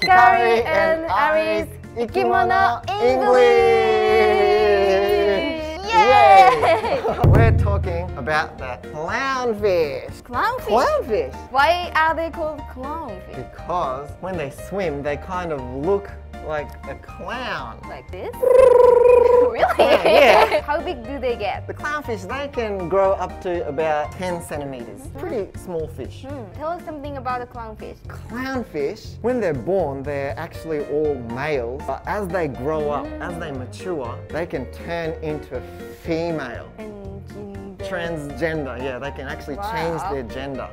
Hikari and Ari's Ikimono English! Yay! We're talking about the clownfish. Clownfish? Clownfish! Why are they called clownfish? Because when they swim, they kind of look like a clown. Like this? really? Yeah. How big do they get? The clownfish, they can grow up to about 10 centimeters. Pretty small fish. Hmm, Tell us something about the clownfish. Clownfish, when they're born, they're actually all males. But as they grow up, as they mature, they can turn into a female. And ginger. Transgender, yeah, they can actually change their gender.